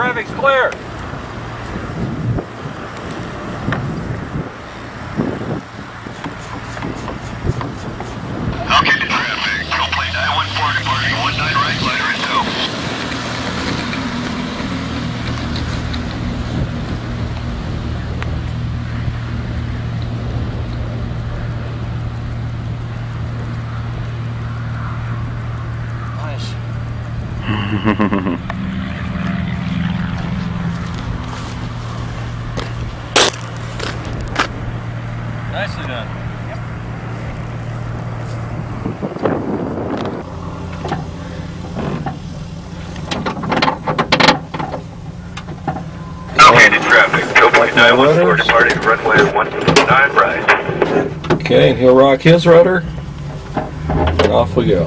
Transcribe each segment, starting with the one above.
traffic's clear. Okay to traffic. Coplane rudder. departing runway right. Okay, and he'll rock his rudder, and off we go.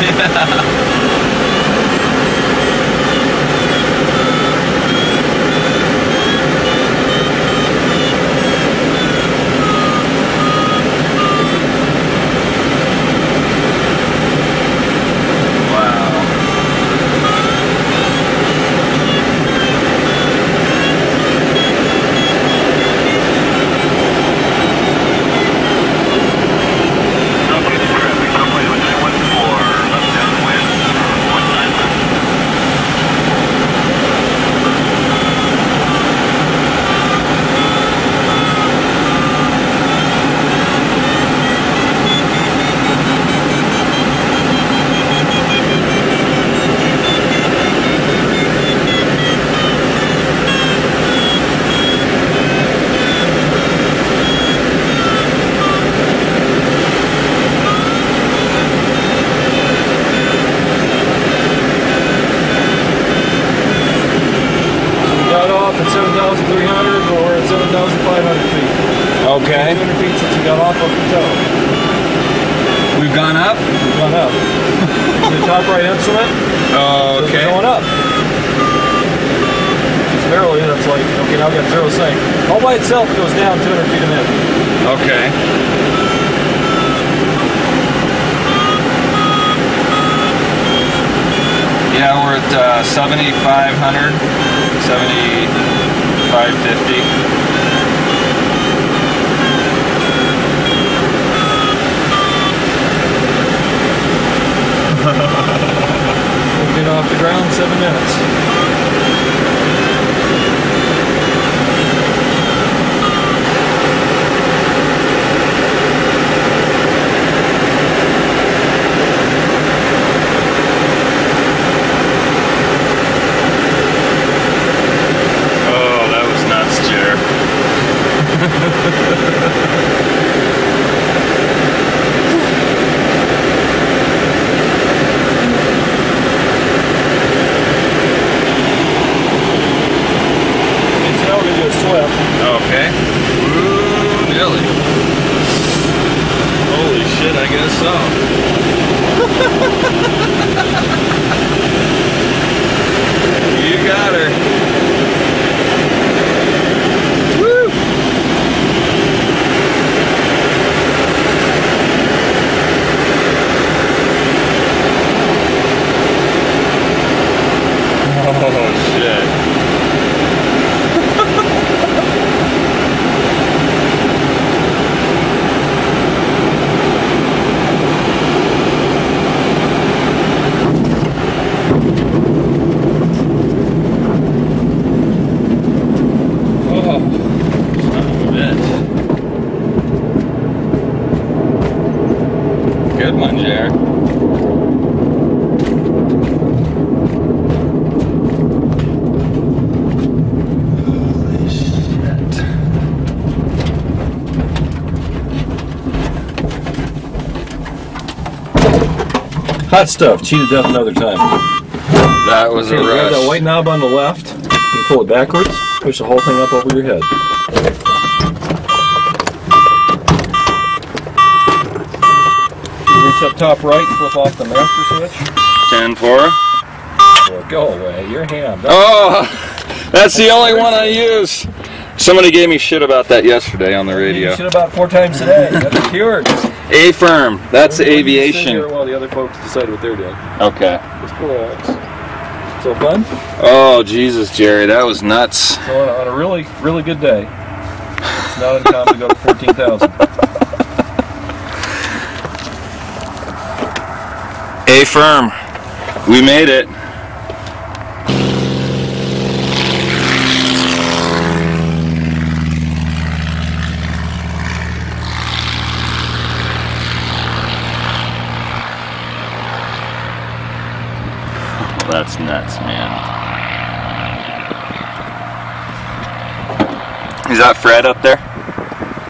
Wow. at 7,300 or at 7,500 feet. Okay. 200 feet since we got off of the tow. We've gone up? We've gone up. the top right instrument, says we're going up. It's barely, that's like, okay, now I've got zero sink. All by itself it goes down 200 feet a minute. Okay. Yeah, we're at uh, 7,500, 7,550. We'll get off the ground in seven minutes. ハハハハ! Good one, Jared. Holy shit. Hot stuff. Cheated death another time. That was Okay, a grab that white knob on the left. You pull it backwards. Push the whole thing up over your head. Reach up top right, flip off the master switch. 10 4. Well, go away. Your hand. Oh, that's the only one I use. Somebody gave me shit about that yesterday on the radio. Should about four times today. That's cured. A firm. That's Everybody sit here aviation. While the other folks decide what they're doing. Okay. Just relax. So fun. Oh Jesus, Jerry, that was nuts. So on a, on a really, really good day, it's not uncommon to go to 14,000. A firm. We made it. That's nuts, man. Is that Fred up there?